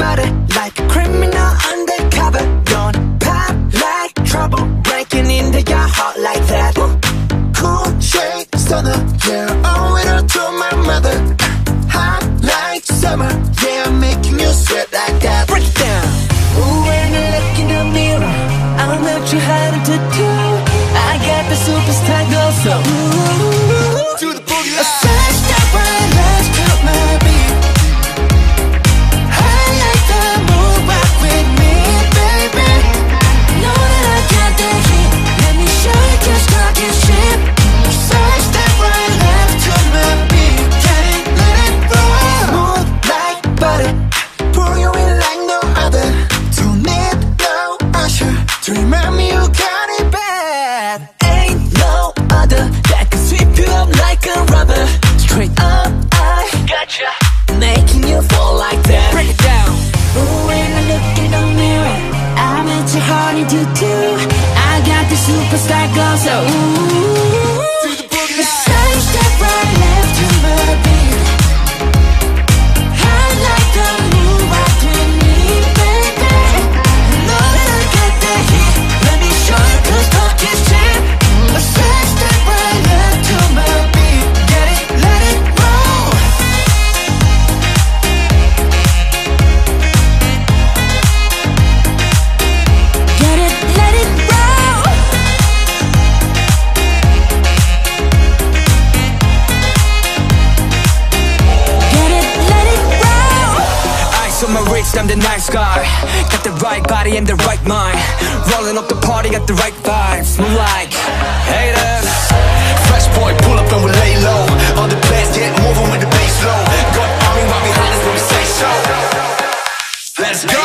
body like a criminal undercover. Don't pop like trouble, breaking into your heart like that. Cool shade stunner, yeah, owe it all to my mother. Hot like summer, yeah, making you sweat like that. Break it down. Ooh, when I look in the mirror, I'm not too hard to do. I got the superstar glow, so other that can sweep you up like a rubber. Straight up, I gotcha. Making you fall like that. Break it down. Ooh, when I look in the mirror, I'm into honey to do. I got the superstar glow, so ooh. so my rich, I'm the nice guy. Got the right body and the right mind. Rolling up the party, got the right vibes. Move like haters. Fresh boy, pull up and we lay low. All the best, get moving with the bass low. Got army right behind us when we say so. Let's go.